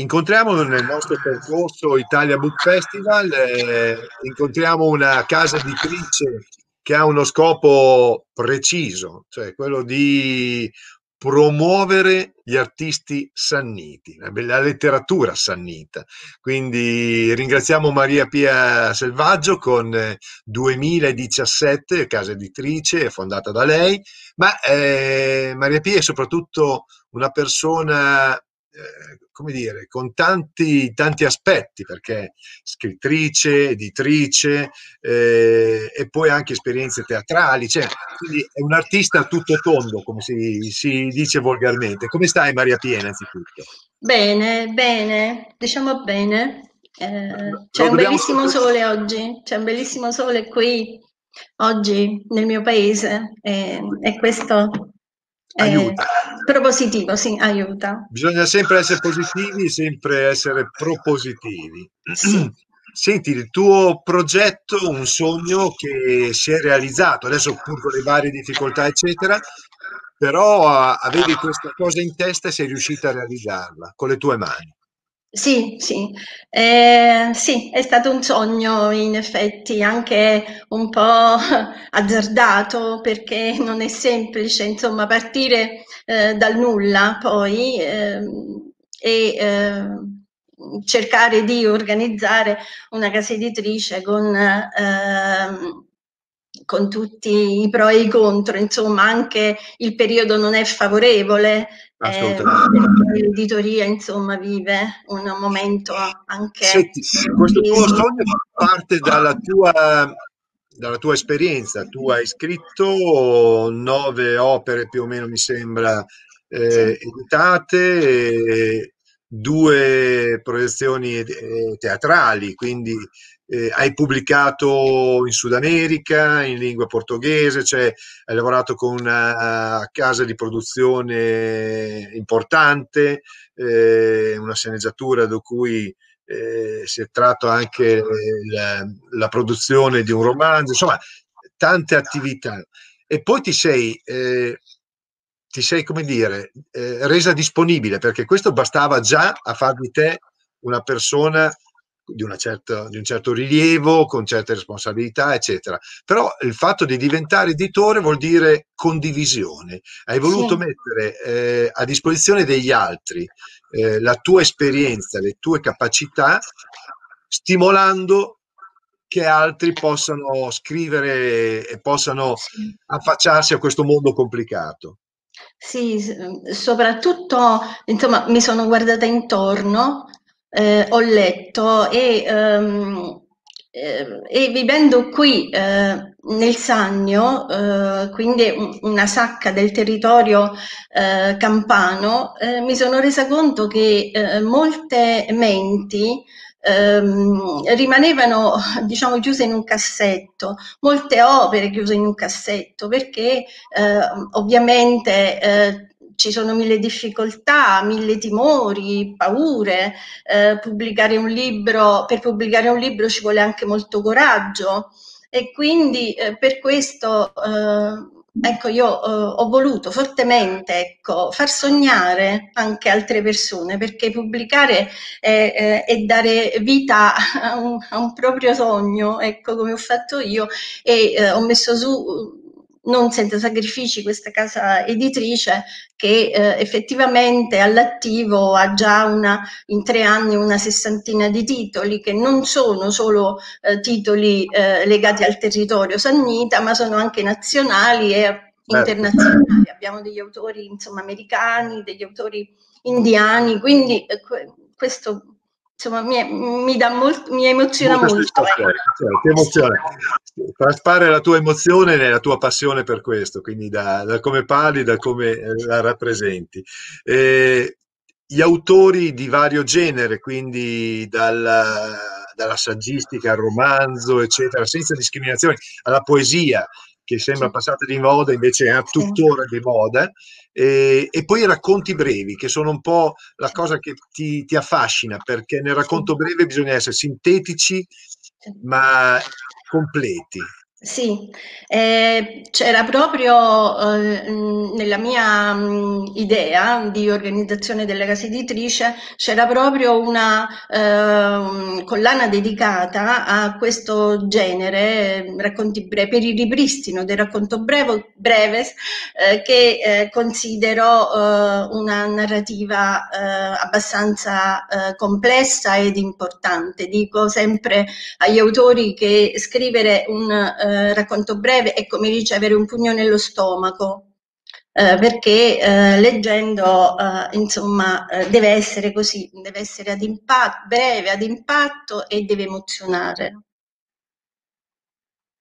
incontriamo nel nostro percorso Italia Book Festival, eh, incontriamo una casa editrice che ha uno scopo preciso, cioè quello di promuovere gli artisti sanniti, la letteratura sannita. Quindi ringraziamo Maria Pia Selvaggio con 2017, casa editrice fondata da lei, ma eh, Maria Pia è soprattutto una persona eh, come dire, con tanti, tanti aspetti, perché scrittrice, editrice eh, e poi anche esperienze teatrali, cioè, quindi è un artista a tutto tondo, come si, si dice volgarmente. Come stai Maria Pia innanzitutto? Bene, bene, diciamo bene. Eh, c'è un bellissimo sole oggi, c'è un bellissimo sole qui oggi nel mio paese e, e questo aiuta. propositivo, sì, aiuta. Bisogna sempre essere positivi, sempre essere propositivi. Sì. Senti, il tuo progetto, un sogno che si è realizzato, adesso pur con le varie difficoltà, eccetera, però avevi questa cosa in testa e sei riuscita a realizzarla con le tue mani. Sì, sì, eh, sì, è stato un sogno in effetti anche un po' azzardato perché non è semplice, insomma, partire eh, dal nulla poi eh, e ehm, cercare di organizzare una casa editrice con ehm, con tutti i pro e i contro, insomma anche il periodo non è favorevole, eh, l'editoria insomma vive un momento anche... Senti, questo tuo sogno parte dalla tua, dalla tua esperienza, tu hai scritto nove opere più o meno mi sembra eh, editate, due proiezioni eh, teatrali, quindi eh, hai pubblicato in Sud America, in lingua portoghese, cioè hai lavorato con una casa di produzione importante, eh, una sceneggiatura da cui eh, si è tratto anche la, la, produzione di un romanzo, insomma, tante attività. E poi ti sei, eh, ti sei come dire, eh, resa disponibile, perché questo bastava già a far di te una persona di, certa, di, un certo rilievo, con certe responsabilità, eccetera. Però il fatto di diventare editore vuol dire condivisione. Hai voluto sì. mettere eh, a disposizione degli altri eh, la tua esperienza, le tue capacità, stimolando che altri possano scrivere e possano affacciarsi a questo mondo complicato. Sì, soprattutto, insomma, mi sono guardata intorno eh, ho letto e, ehm, eh, e vivendo qui eh, nel Sannio, eh, quindi una sacca del territorio eh, campano, eh, mi sono resa conto che molte menti ehm, rimanevano diciamo chiuse in un cassetto, molte opere chiuse in un cassetto perché ovviamente ci sono mille difficoltà, mille timori, paure. Eh, pubblicare un libro, per pubblicare un libro ci vuole anche molto coraggio e quindi eh, per questo eh, ecco io eh, ho voluto fortemente ecco, far sognare anche altre persone perché pubblicare è dare vita a un, a un, proprio sogno ecco come ho fatto io e eh, ho messo su non senza sacrifici questa casa editrice che eh, effettivamente all'attivo ha già una, in tre anni una sessantina di titoli che non sono solo eh, titoli eh, legati al territorio sannita ma sono anche nazionali e certo. internazionali. Abbiamo degli autori insomma americani, degli autori indiani, quindi eh, questo insomma, mi, mi, dà molto, mi emoziona molto. molto eh. Emoziona. Traspare la tua emozione e la tua passione per questo, quindi da, da come parli, da come eh, la rappresenti. Eh, gli autori di vario genere, quindi dalla, dalla saggistica al romanzo, eccetera, senza discriminazioni, alla poesia, che sembra passata di moda, invece è tuttora di moda, e, e, poi i racconti brevi, che sono un po' la cosa che ti, ti affascina, perché nel racconto breve bisogna essere sintetici, ma completi. Sì, eh, c'era proprio eh, nella mia mh, idea di organizzazione della casa editrice, c'era proprio una eh, collana dedicata a questo genere, racconti brevi, per il ripristino del racconto breve, breve eh, che eh, considero eh, una narrativa abbastanza complessa ed importante. Dico sempre agli autori che scrivere un eh, racconto breve è come ricevere un pugno nello stomaco. Eh, perché eh, leggendo eh, insomma eh, deve essere così, deve essere ad impatto, breve, ad impatto e deve emozionare.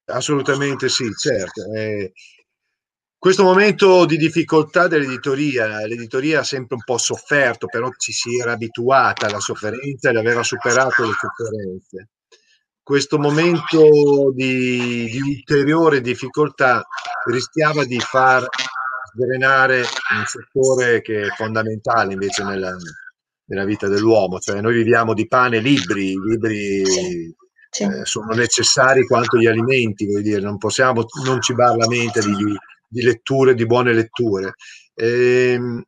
Assolutamente sì, certo. Questo momento di difficoltà dell'editoria, l'editoria ha sempre un po' sofferto, però ci si era abituata alla sofferenza ed aveva superato le sofferenze questo momento di, di ulteriore difficoltà rischiava di far sdrenare un settore che è fondamentale invece nella, nella vita dell'uomo, cioè noi viviamo di pane e libri, i libri sì. Eh, sono necessari quanto gli alimenti, vuol dire, non possiamo non cibar la mente di, di letture, di buone letture. E, ehm,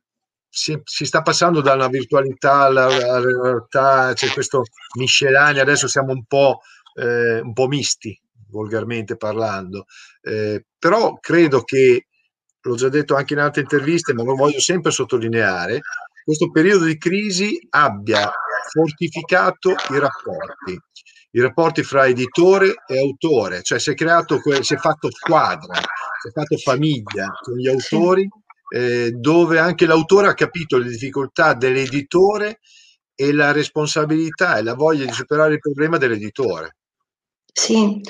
si, si, sta passando da una virtualità alla, alla realtà, c'è questo miscellaneo, adesso siamo un po' eh, un po' misti, volgarmente parlando. Eh, però credo che, l'ho già detto anche in altre interviste, ma lo voglio sempre sottolineare, questo periodo di crisi abbia fortificato i rapporti, i rapporti fra editore e autore, cioè si è creato, si è fatto squadra, si è fatto famiglia con gli autori, eh, dove anche l'autore ha capito le difficoltà dell'editore e la responsabilità e la voglia di superare il problema dell'editore. Sì,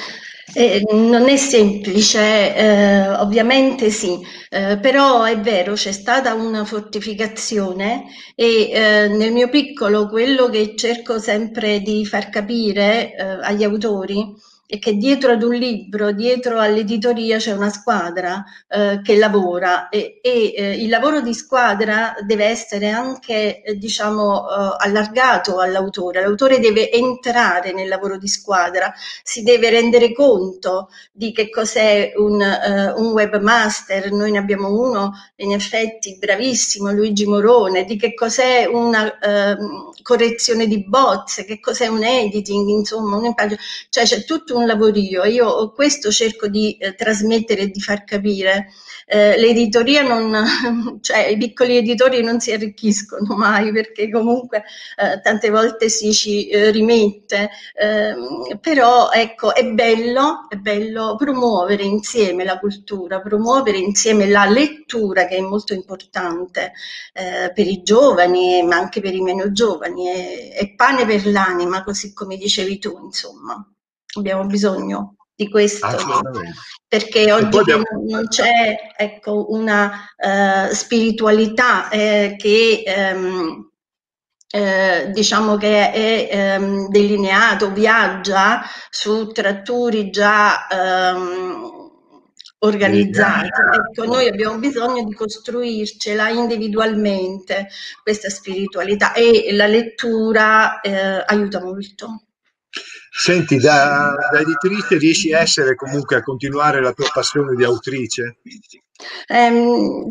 eh, non è semplice, eh, ovviamente sì, eh, però è vero, c'è stata una fortificazione e eh, nel mio piccolo quello che cerco sempre di far capire eh, agli autori e che dietro ad un libro, dietro all'editoria c'è una squadra eh, che lavora e, e eh, il lavoro di squadra deve essere anche eh, diciamo eh, allargato all'autore. L'autore deve entrare nel lavoro di squadra, si deve rendere conto di che cos'è un, eh, un webmaster, noi ne abbiamo uno in effetti bravissimo, Luigi Morone, di che cos'è una ehm, correzione di bozze, che cos'è un editing, insomma, un cioè c'è tutto un un lavorio. Io questo cerco di eh, trasmettere e di far capire. Eh, l'editoria non, cioè i piccoli editori non si arricchiscono mai perché comunque eh, tante volte si ci eh, rimette, ehm, però ecco è bello, è bello promuovere insieme la cultura, promuovere insieme la lettura che è molto importante eh, per i giovani ma anche per i meno giovani, è, è pane per l'anima così come dicevi tu insomma abbiamo bisogno di questo perché oggi abbiamo... non c'è ecco, una uh, spiritualità eh, che ehm, eh, diciamo che è ehm, delineato, viaggia su tratturi già ehm, organizzati. Ecco, noi abbiamo bisogno di costruircela individualmente questa spiritualità e la lettura eh, aiuta molto. Senti, da, da editrice riesci a essere comunque a continuare la tua passione di autrice? Um,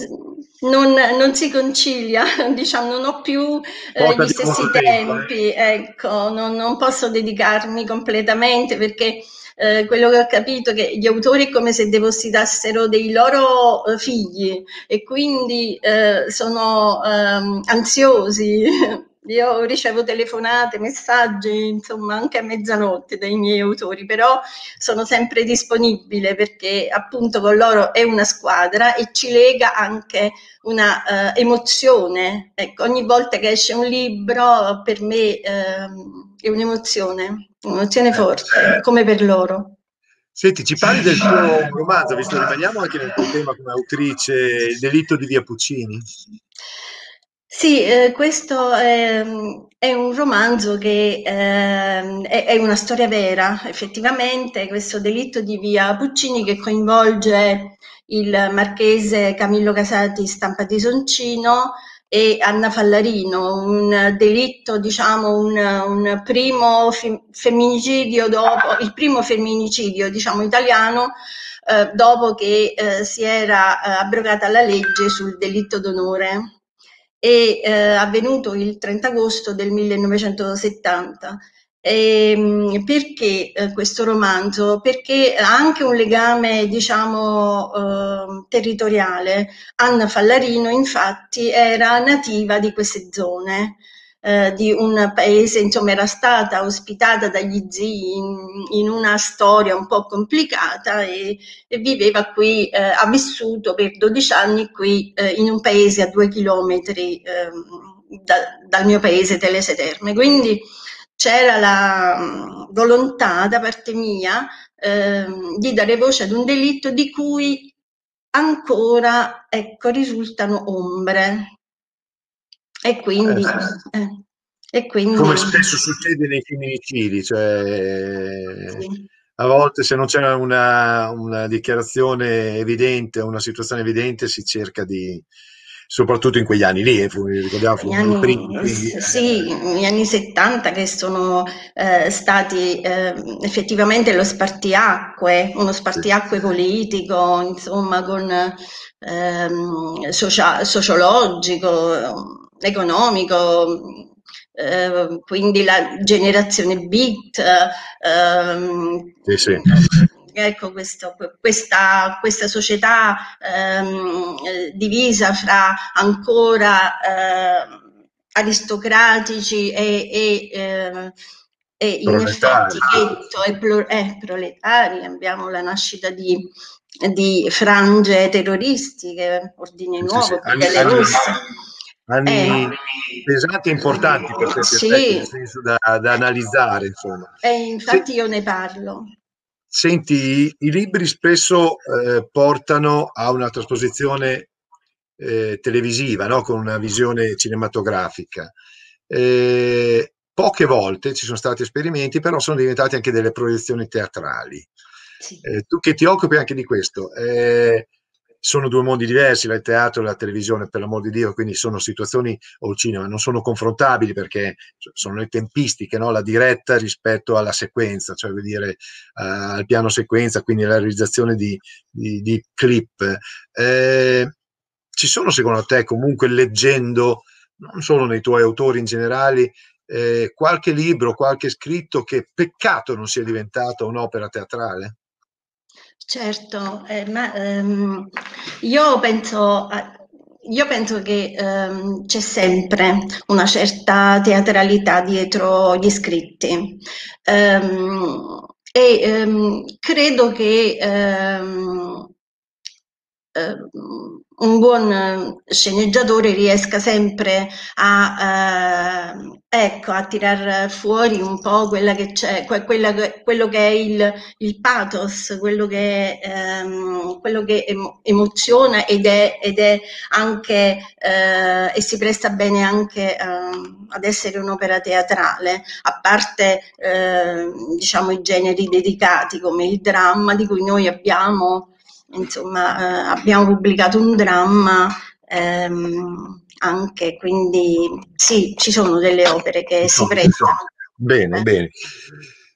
non, non, si concilia, diciamo, non ho più eh, gli stessi tempi, eh. ecco, non, non, posso dedicarmi completamente perché eh, quello che ho capito è che gli autori è come se depositassero dei loro eh, figli e quindi eh, sono ehm, ansiosi io ricevo telefonate, messaggi, insomma, anche a mezzanotte dai miei autori, però sono sempre disponibile perché appunto con loro è una squadra e ci lega anche una uh, emozione. Ecco, ogni volta che esce un libro per me uh, è un'emozione, un'emozione forte, come per loro. Senti, ci parli del tuo romanzo, visto che rimaniamo anche nel tuo tema come autrice, Il delitto di Via Puccini? Sì, eh, questo è, è, un romanzo che eh, è, è, una storia vera, effettivamente, questo delitto di via Puccini che coinvolge il marchese Camillo Casati Stampa di Soncino, e Anna Fallarino, un delitto, diciamo, un, un primo femminicidio dopo, il primo femminicidio, diciamo, italiano eh, dopo che eh, si era eh, abrogata la legge sul delitto d'onore è eh, avvenuto il 30 agosto del 1970. E, ehm, perché eh, questo romanzo? Perché ha anche un legame, diciamo, eh, territoriale. Anna Fallarino, infatti, era nativa di queste zone eh, di un paese, insomma era stata ospitata dagli zii in, in una storia un po' complicata e, e viveva qui, eh, ha vissuto per 12 anni qui eh, in un paese a due chilometri ehm, da, dal mio paese Telese Terme. Quindi c'era la volontà da parte mia ehm, di dare voce ad un delitto di cui ancora ecco, risultano ombre. E quindi, eh, eh, e quindi... Come spesso succede nei femminicidi, cioè... Sì. A volte se non c'è una, una, dichiarazione evidente, una situazione evidente, si cerca di, soprattutto in quegli anni lì, eh, ricordiamo, gli anni, primi, sì, gli anni 70 che sono eh, stati eh, effettivamente lo spartiacque, uno spartiacque politico, insomma, con ehm, socia- sociologico, economico, eh, quindi la generazione bit. Ehm, sì, sì. Ecco, questo, questa, questa, società ehm, divisa fra ancora eh, aristocratici e, e, eh, e in effetti ghetto e pro, eh, proletari, abbiamo la nascita di, di frange terroristiche, ordine nuovo, sì, sì. Anni, anni, anni eh, pesanti e importanti per certi sì. aspetti, nel senso da, da analizzare. Insomma. E eh, infatti Se, io ne parlo. Senti, i libri spesso eh, portano a una trasposizione eh, televisiva, no? con una visione cinematografica. Eh, poche volte ci sono stati esperimenti, però sono diventati anche delle proiezioni teatrali. Sì. Eh, tu che ti occupi anche di questo, eh, sono due mondi diversi, il teatro e la televisione, per l'amor di Dio, quindi sono situazioni, o il cinema, non sono confrontabili perché sono le tempistiche, no? la diretta rispetto alla sequenza, cioè vuol dire uh, al piano sequenza, quindi la realizzazione di, di, di clip. Eh, ci sono secondo te comunque leggendo, non solo nei tuoi autori in generale, eh, qualche libro, qualche scritto che peccato non sia diventato un'opera teatrale? Certo, eh, ma ehm, io penso, io penso che ehm, c'è sempre una certa teatralità dietro gli scritti. Ehm, e ehm, credo che ehm, ehm, un buon sceneggiatore riesca sempre a, eh, ecco, a tirar fuori un po' quella che c'è, quella, quello che è il, il pathos, quello che, ehm, quello che emoziona ed è, ed è anche, eh, e si presta bene anche eh, ad essere un'opera teatrale, a parte eh, diciamo i generi dedicati come il dramma di cui noi abbiamo insomma eh, abbiamo pubblicato un dramma ehm, anche, quindi sì, ci sono delle opere che si prestano. Bene, eh. bene.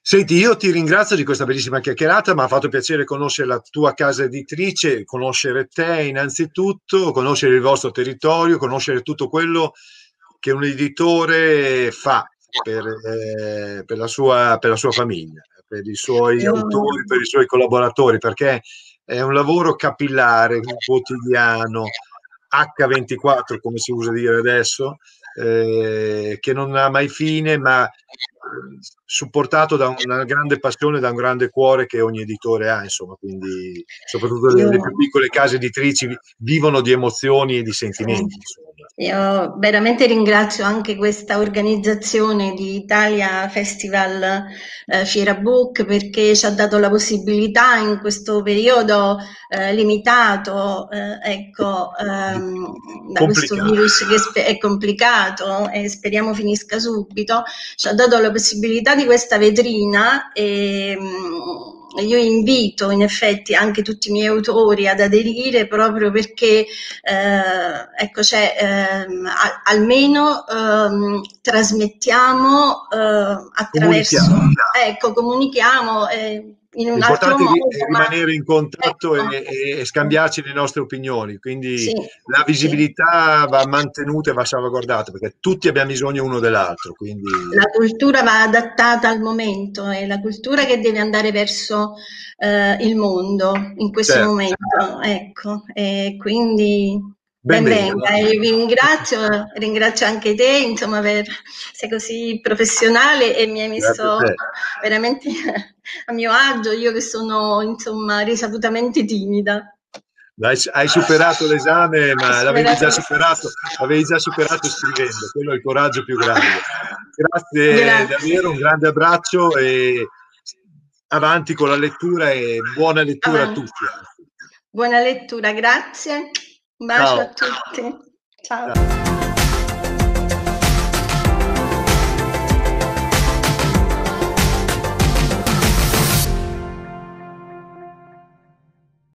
Senti, io ti ringrazio di questa bellissima chiacchierata, mi ha fatto piacere conoscere la tua casa editrice, conoscere te innanzitutto, conoscere il vostro territorio, conoscere tutto quello che un editore fa per, eh, per, la, sua, per la, sua, famiglia, per i suoi io... autori, per i suoi collaboratori, perché è un lavoro capillare, quotidiano, H24 come si usa dire adesso, eh, che non ha mai fine, ma supportato da una grande passione, da un grande cuore che ogni editore ha, insomma, quindi soprattutto le, le più piccole case editrici vivono di emozioni e di sentimenti. Insomma. Io veramente ringrazio anche questa organizzazione di Italia Festival eh, Fiera Book perché ci ha dato la possibilità in questo periodo eh, limitato, eh, ecco, ehm, da questo virus che è complicato e speriamo finisca subito, ci ha dato la possibilità di questa vetrina e, io invito in effetti anche tutti i miei autori ad aderire proprio perché eh, ecco, cioè, ehm, a, almeno ehm, trasmettiamo eh, attraverso comunichiamo, ecco, comunichiamo eh, in un altro modo. è rimanere in contatto ecco. e, e, scambiarci le nostre opinioni, quindi sì, la visibilità sì. va mantenuta e va salvaguardata perché tutti abbiamo bisogno uno dell'altro. Quindi... La cultura va adattata al momento, è la cultura che deve andare verso eh, il mondo in questo certo. momento. Ecco, e quindi Ben venga, io vi ringrazio, ringrazio anche te, insomma, per sei così professionale e mi hai messo veramente a mio agio, io che sono, insomma, risaputamente timida. Hai, hai superato l'esame, ma l'avevi già superato, l'avevi già superato scrivendo, quello è il coraggio più grande. Grazie, Grazie. davvero, un grande abbraccio e avanti con la lettura e buona lettura avanti. a tutti. Buona lettura, grazie. Un bacio Ciao. a tutti. Ciao. Ciao.